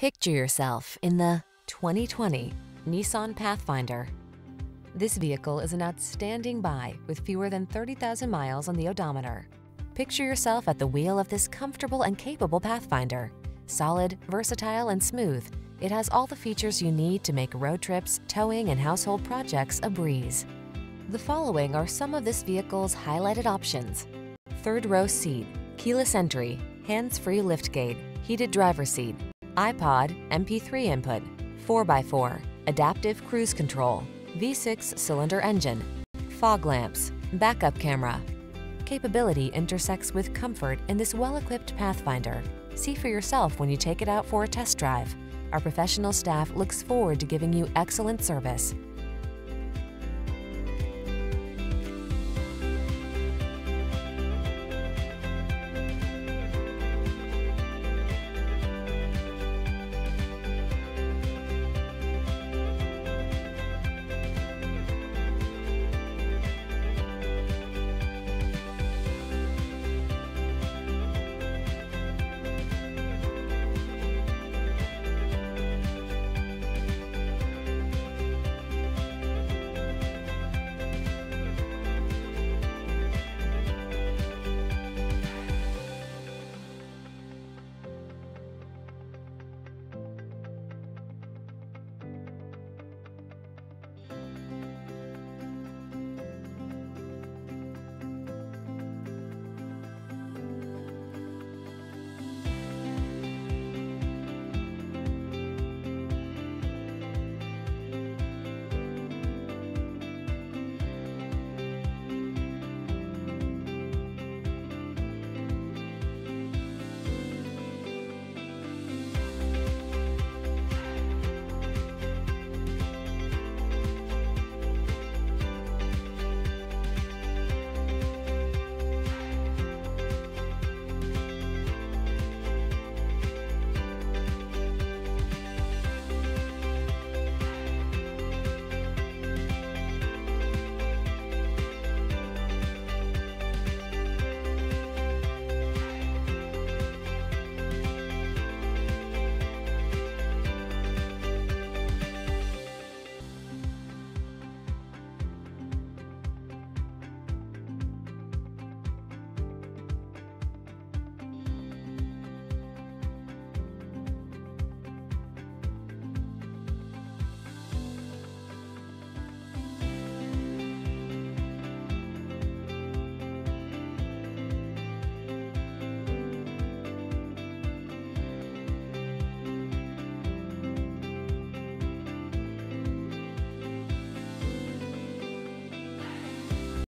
Picture yourself in the 2020 Nissan Pathfinder. This vehicle is an outstanding buy with fewer than 30,000 miles on the odometer. Picture yourself at the wheel of this comfortable and capable Pathfinder. Solid, versatile, and smooth, it has all the features you need to make road trips, towing, and household projects a breeze. The following are some of this vehicle's highlighted options. Third row seat, keyless entry, hands-free liftgate, heated driver seat, iPod, MP3 input, 4x4, adaptive cruise control, V6 cylinder engine, fog lamps, backup camera. Capability intersects with comfort in this well-equipped Pathfinder. See for yourself when you take it out for a test drive. Our professional staff looks forward to giving you excellent service.